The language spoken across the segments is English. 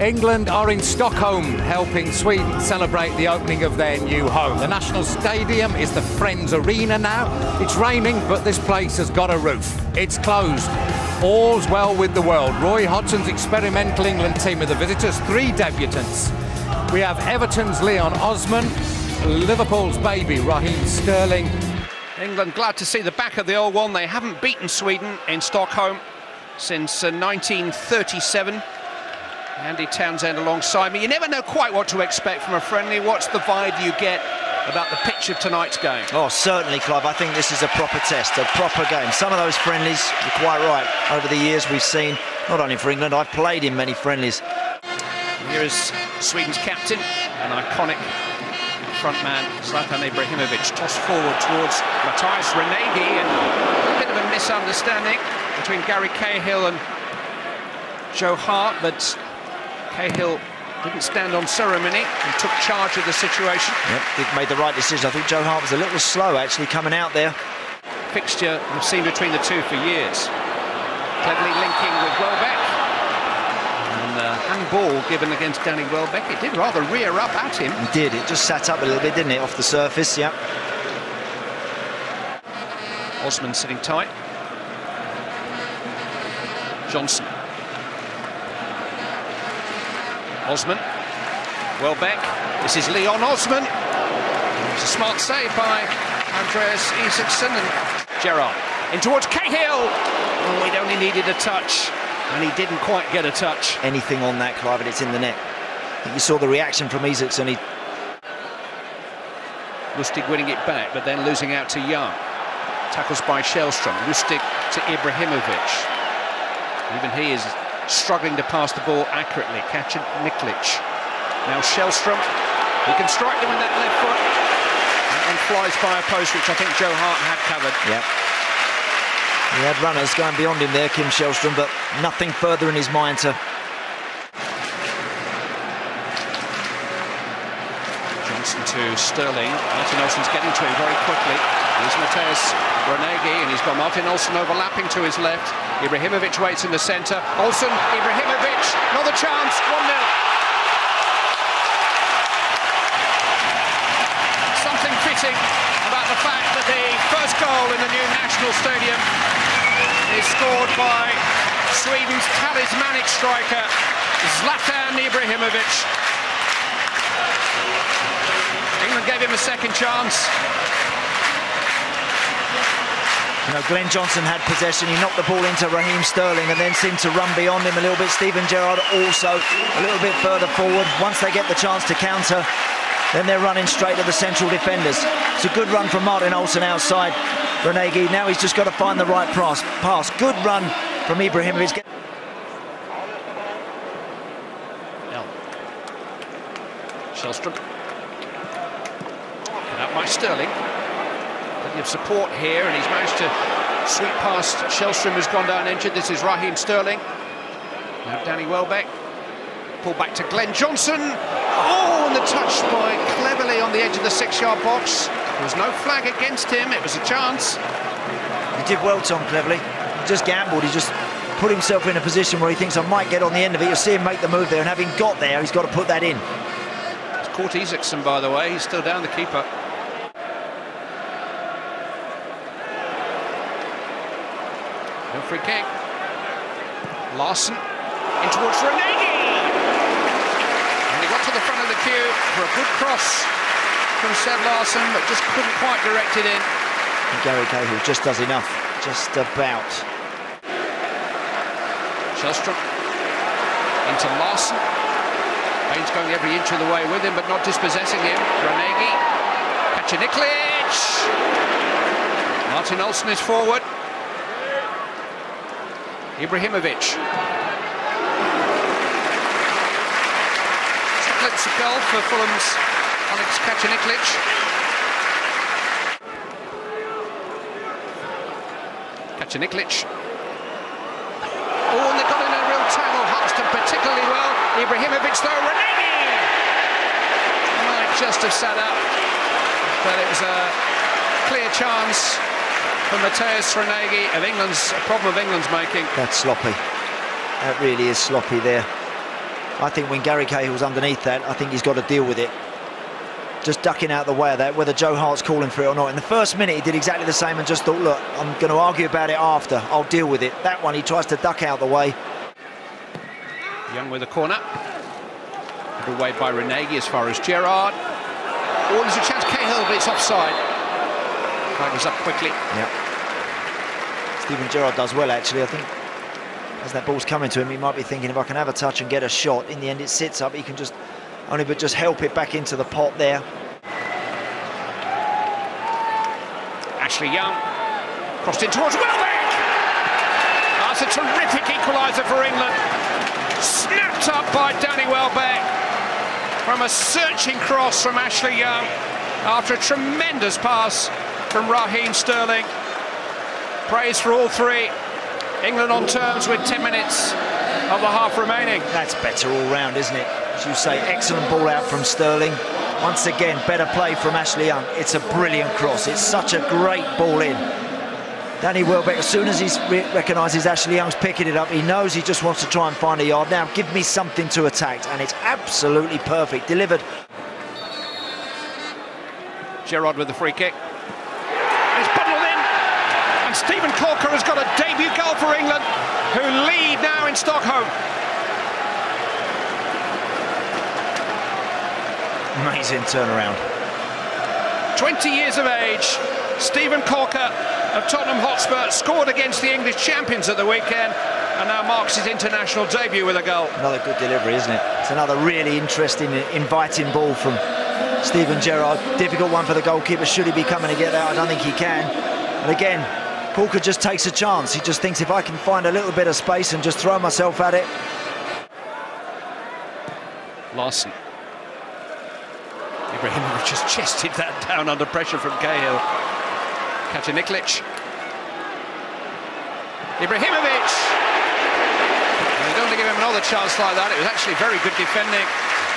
England are in Stockholm helping Sweden celebrate the opening of their new home. The National Stadium is the Friends Arena now. It's raining, but this place has got a roof. It's closed. All's well with the world. Roy Hodgson's experimental England team of the visitors, three debutants. We have Everton's Leon Osman, Liverpool's baby Raheem Sterling. England glad to see the back of the old one. They haven't beaten Sweden in Stockholm since uh, 1937. Andy Townsend alongside me. You never know quite what to expect from a friendly. What's the vibe you get about the pitch of tonight's game? Oh, certainly, Clive. I think this is a proper test, a proper game. Some of those friendlies, you're quite right. Over the years, we've seen, not only for England, I've played in many friendlies. Here is Sweden's captain, an iconic frontman, Zlatan Ibrahimovic, tossed forward towards Mathias Ranégie, and a bit of a misunderstanding between Gary Cahill and Joe Hart, but Cahill didn't stand on ceremony and took charge of the situation. Yep, he made the right decision. I think Joe Hart was a little slow actually coming out there. Fixture we've seen between the two for years. Cleverley linking with Welbeck. And uh, handball given against Danny Welbeck. It did rather rear up at him. He did. It just sat up a little bit, didn't it, off the surface? Yep. Osman sitting tight. Johnson Osman. Welbeck. This is Leon Osman. It's a smart save by Andreas Isaksson and Gerrard. In towards Cahill. Oh, it only needed a touch, and he didn't quite get a touch. Anything on that, Clive, and it's in the net. you saw the reaction from Isaksson. He... Lustig winning it back, but then losing out to Young. Tackles by Källström. Lustig to Ibrahimovic. Even he is struggling to pass the ball accurately. Catching Niklic. Now Källström, he can strike them with that left foot and flies by a post, which I think Joe Hart had covered. Yeah. He had runners going beyond him there, Kim Källström, but nothing further in his mind to... Johnson to Sterling. Martin Olsson's getting to him very quickly. Here's Mathias Ranégie, and he's got Martin Olsson overlapping to his left. Ibrahimovic waits in the centre. Olsson, Ibrahimovic, another chance, 1-0. Something fitting about the fact that the first goal in the new National Stadium is scored by Sweden's talismanic striker, Zlatan Ibrahimovic. Gave him a second chance. You know, Glenn Johnson had possession. He knocked the ball into Raheem Sterling and then seemed to run beyond him a little bit. Steven Gerrard also a little bit further forward. Once they get the chance to counter, then they're running straight at the central defenders. It's a good run from Martin Olsson outside Ranégie. Now he's just got to find the right pass. pass. Good run from Ibrahimovic. Källström. Sterling. Plenty of support here, and he's managed to sweep past Källström, who's gone down injured. This is Raheem Sterling. Now Danny Welbeck. Pull back to Glenn Johnson. Oh, and the touch by Cleverley on the edge of the six-yard box. There was no flag against him. It was a chance. He did well, Tom, Cleverley. He just gambled. He just put himself in a position where he thinks I might get on the end of it. You'll see him make the move there, and having got there, he's got to put that in. It's caught Isaksson, by the way. He's still down the keeper. No free kick. Larsson in towards Ranégie. And he got to the front of the queue for a good cross from Seb Larsson, but just couldn't quite direct it in. And Gary Cahill just does enough, just about. Källström into Larsson. Baines going every inch of the way with him, but not dispossessing him. Ranégie. Kacaniklic. Martin Olsson is forward. Ibrahimovic. It's a goal for Fulham's Alex Kacaniklic. Kacaniklic. Oh, and they got in a real tangle. Hoxton particularly well. Ibrahimovic though, Ranégie! Might just have sat up, but it was a clear chance for Mathias Ranégie of England's a problem of England's making. That's sloppy. That really is sloppy there. I think when Gary Cahill's underneath that, I think he's got to deal with it. Just ducking out the way of that, whether Joe Hart's calling for it or not. In the first minute, he did exactly the same and just thought, look, I'm going to argue about it after. I'll deal with it. That one, he tries to duck out the way. Young with a corner. Put away by Ranégie as far as Gerrard. Oh, there's a chance Cahill, but it's offside. Flag was up quickly. Yeah. Steven Gerrard does well, actually, I think. As that ball's coming to him, he might be thinking, if I can have a touch and get a shot, in the end it sits up, he can just only but just help it back into the pot there. Ashley Young crossed in towards Welbeck. That's a terrific equaliser for England. Snapped up by Danny Welbeck from a searching cross from Ashley Young after a tremendous pass from Raheem Sterling. Praise for all three. England on terms with 10 minutes of the half remaining. That's better all round, isn't it? As you say, excellent ball out from Sterling. Once again, better play from Ashley Young. It's a brilliant cross. It's such a great ball in. Danny Welbeck, as soon as he re recognises Ashley Young's picking it up, he knows he just wants to try and find a yard. Now, give me something to attack, and it's absolutely perfect. Delivered. Gerrard with the free kick. It's bundled in, and Steven Caulker has got a debut goal for England, who lead now in Stockholm. Amazing turnaround. 20 years of age, Steven Caulker of Tottenham Hotspur scored against the English champions at the weekend and now marks his international debut with a goal. Another good delivery, isn't it? It's another really interesting, inviting ball from Steven Gerrard. Difficult one for the goalkeeper. Should he be coming to get that? I don't think he can. And again, Caulker just takes a chance. He just thinks if I can find a little bit of space and just throw myself at it. Larsson. Ibrahimovic just chested that down under pressure from Cahill. Kacaniklic. Ibrahimovic! And they don't want to give him another chance like that. It was actually very good defending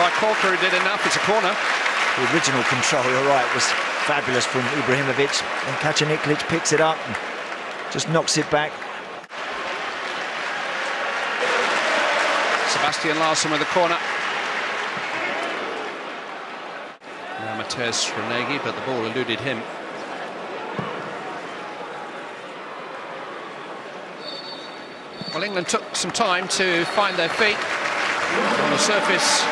by Caulker who did enough. It's a corner. The original control, you're right, was fabulous from Ibrahimovic. And Kacaniklic picks it up just knocks it back. Sebastian Larsson with the corner. Now Mathias Ranégie, but the ball eluded him. Well, England took some time to find their feet on the surface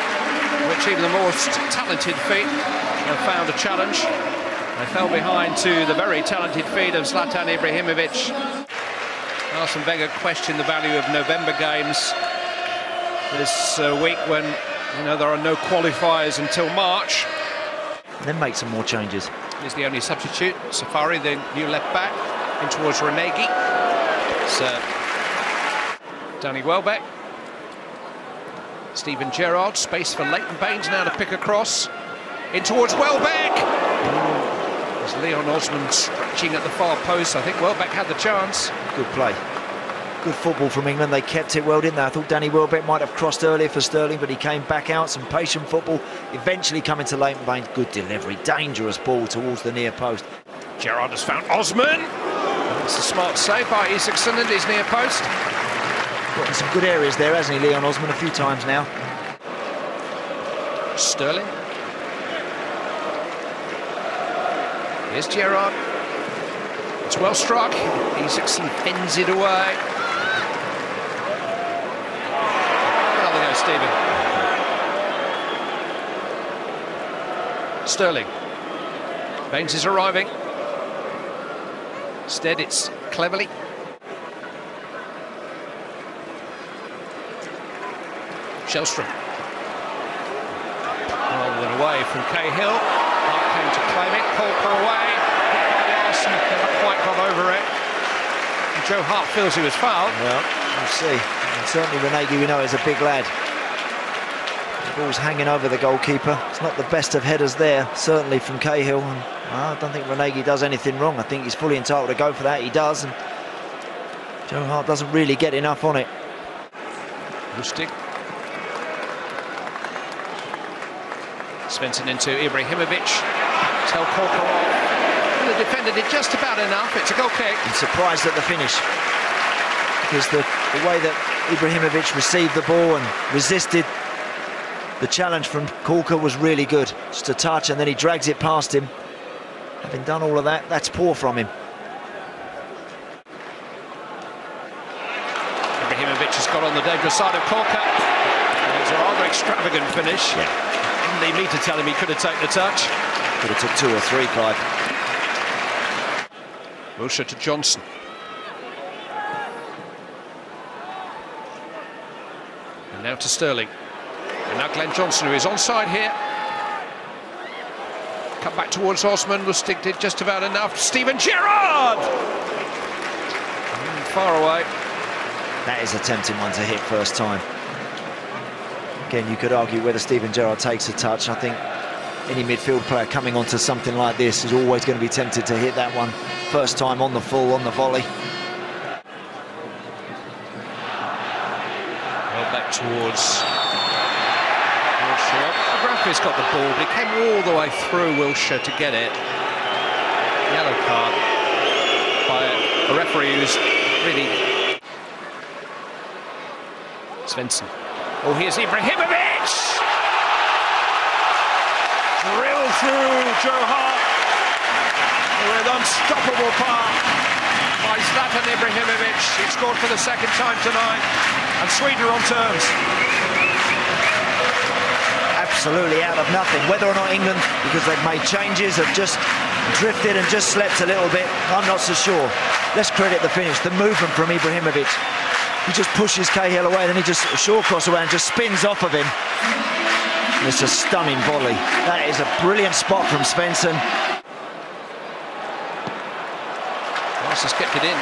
which even the most talented feet have found a challenge. They fell behind to the very talented feet of Zlatan Ibrahimovic. Arsene Wenger questioned the value of November games this uh, week when you know there are no qualifiers until March. And then make some more changes. He's the only substitute. Safari, the new left back, in towards Ranégie. Uh, Danny Welbeck. Steven Gerrard, space for Leighton Baines now to pick across. In towards Welbeck. There's Leon Osman stretching at the far post. I think Welbeck had the chance. Good play. Good football from England. They kept it well, didn't they? I thought Danny Welbeck might have crossed earlier for Sterling, but he came back out. Some patient football. Eventually coming to Leighton Baines. Good delivery. Dangerous ball towards the near post. Gerrard has found Osman. It's a smart save by Isaksson and his near post. Got in some good areas there, hasn't he, Leon Osman, a few times now. Sterling. Here's Gerrard. It's well struck. Isaksson fends it away. Another go, Steven. Sterling. Baines is arriving. Instead, it's Cleverley. Källström. Rather than away from Cahill. To claim it. Caulker away. Larsson. Never quite got over it. And Joe Hart feels he was fouled. Well, we'll see. And certainly Ranégie, we know, is a big lad. The ball's hanging over the goalkeeper. It's not the best of headers there, certainly from Cahill. And well, I don't think Ranégie does anything wrong. I think he's fully entitled to go for that. He does. And Joe Hart doesn't really get enough on it. Lustig. Svensson into Ibrahimovic. Tell Caulker off. The defender did just about enough. It's a goal kick. I'm surprised at the finish. Because the, the way that Ibrahimovic received the ball and resisted The challenge from Caulker was really good. Just a touch and then he drags it past him. Having done all of that, that's poor from him. Ibrahimovic has got on the dangerous side of Caulker. It's a rather extravagant finish. Yeah. Didn't need me to tell him he could have taken the touch. Could have took two or three, Clive. Wilshere to Johnson. And now to Sterling. And now Glenn Johnson, who is onside here. Cut back towards Osman. Lustig did just about enough. Steven Gerrard! Mm, far away. That is a tempting one to hit first time. Again, you could argue whether Steven Gerrard takes a touch. I think any midfield player coming onto something like this is always going to be tempted to hit that one first time on the full, on the volley. Well, back towards Wilshere. Graffy's got the ball, but he came all the way through Wilshere to get it. Yellow card by a referee who's really... Svensson. Oh, here's Ibrahimovic! Drill through Joe Hart with unstoppable power by Zlatan Ibrahimovic. He scored for the second time tonight, and Sweden are on terms. Absolutely out of nothing. Whether or not England, because they've made changes, have just drifted and just slept a little bit, I'm not so sure. Let's credit the finish, the movement from Ibrahimovic. He just pushes Cahill away, then he just short cross away and just spins off of him. It's a stunning volley. That is a brilliant spot from Svensson. Rice has kept it in.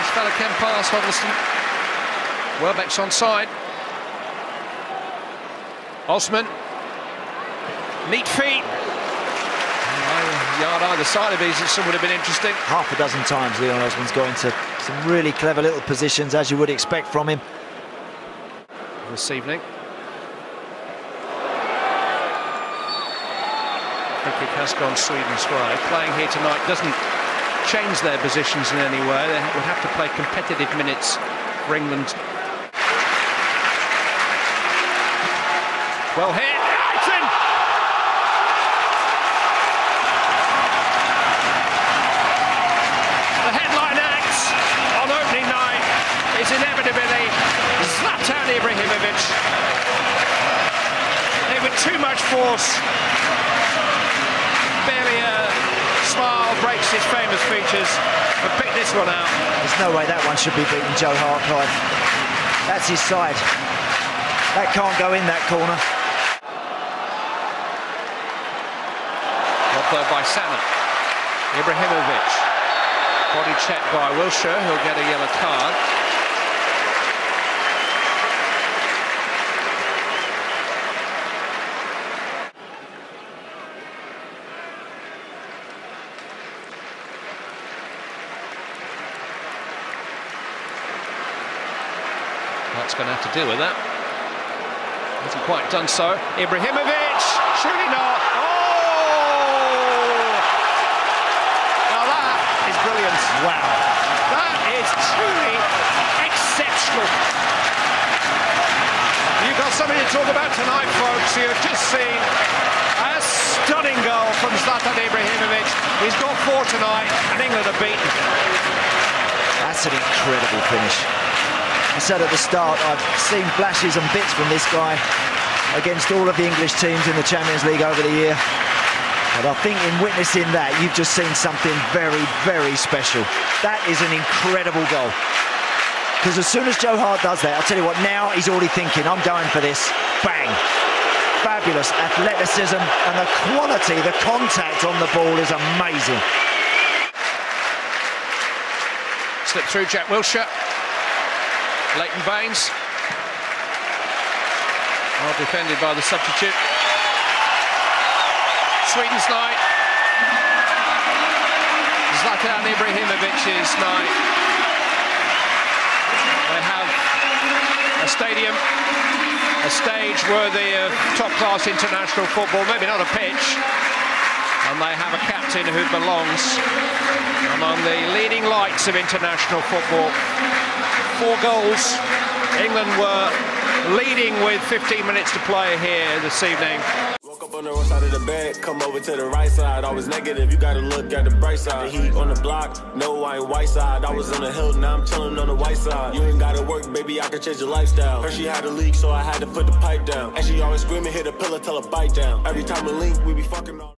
This fella can pass, Huddlestone. Welbeck's onside. Osman. Neat feet. Yard either side of these, it would have been interesting. Half a dozen times Leon Osman's got into some really clever little positions, as you would expect from him. This evening. Kick has gone Sweden's way. Playing here tonight doesn't change their positions in any way. They would have to play competitive minutes for England. Well hit. The headline act on opening night is inevitably Zlatan Ibrahimovic. They with too much force. Barely a smile breaks his famous features, but pick this one out. There's no way that one should be beating Joe Hart, That's his side. That can't go in that corner. Well played by Salmon. Ibrahimovic. Body check by Wilshere, who'll get a yellow card. That's going to have to deal with that. Hasn't quite done so. Ibrahimovic, surely not. Oh! Now that is brilliant. Wow. That is truly exceptional. You've got something to talk about tonight, folks. You've just seen a stunning goal from Zlatan Ibrahimovic. He's got four tonight, and England are beaten. That's an incredible finish. I said at the start, I've seen flashes and bits from this guy against all of the English teams in the Champions League over the year. But I think in witnessing that, you've just seen something very, very special. That is an incredible goal. Because as soon as Joe Hart does that, I'll tell you what, now he's already thinking, I'm going for this. Bang. Fabulous athleticism and the quality, the contact on the ball is amazing. Slip through Jack Wilshere. Leighton Baines. Well defended by the substitute. Sweden's night. Zlatan Ibrahimovic's night. They have a stadium, a stage worthy of top-class international football, maybe not a pitch, and they have a captain who belongs among the leading lights of international football. Four goals. England were leading with 15 minutes to play here this evening. Woke up on the wrong side of the bed, come over to the right side. Always negative, you gotta look at the bright side. The heat on the block, no, I ain't white side. I was on the hill, now I'm chilling on the white side. You ain't gotta work, baby, I can change your lifestyle. Heard she had a leak, so I had to put the pipe down. And she always screaming, hit a pillow, tell her bite down. Every time we link, we be fucking on.